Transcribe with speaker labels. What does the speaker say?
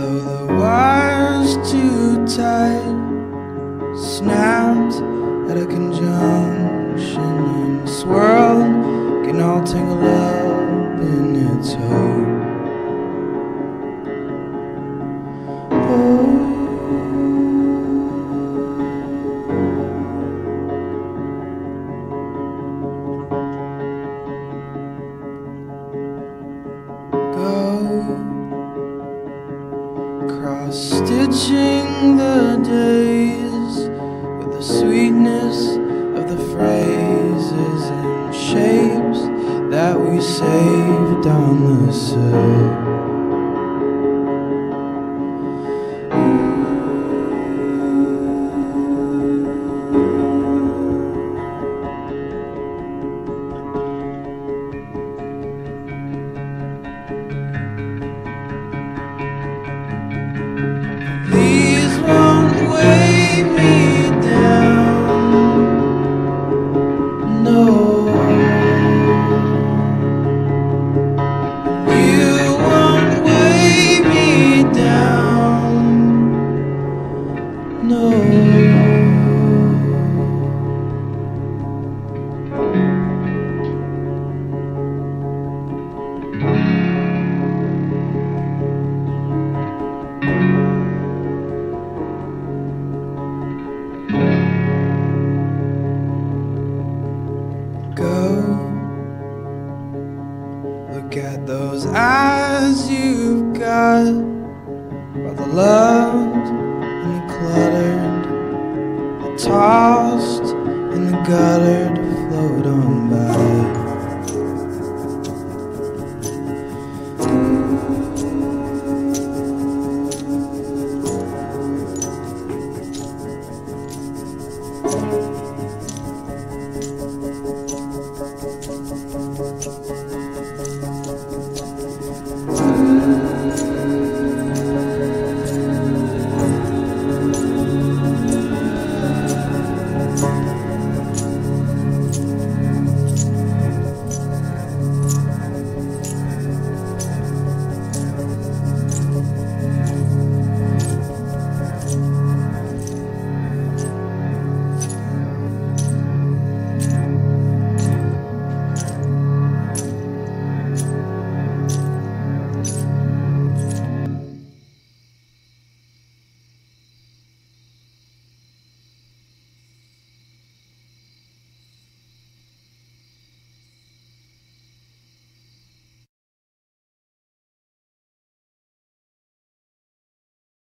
Speaker 1: Though the wire's too tight, snapped at a conjunction and swirled, getting all tangled up. Cross-stitching the days With the sweetness of the phrases And shapes that we saved on the sill Go look at those eyes you've got. While the love fluttered, tossed in the gutter to float on by.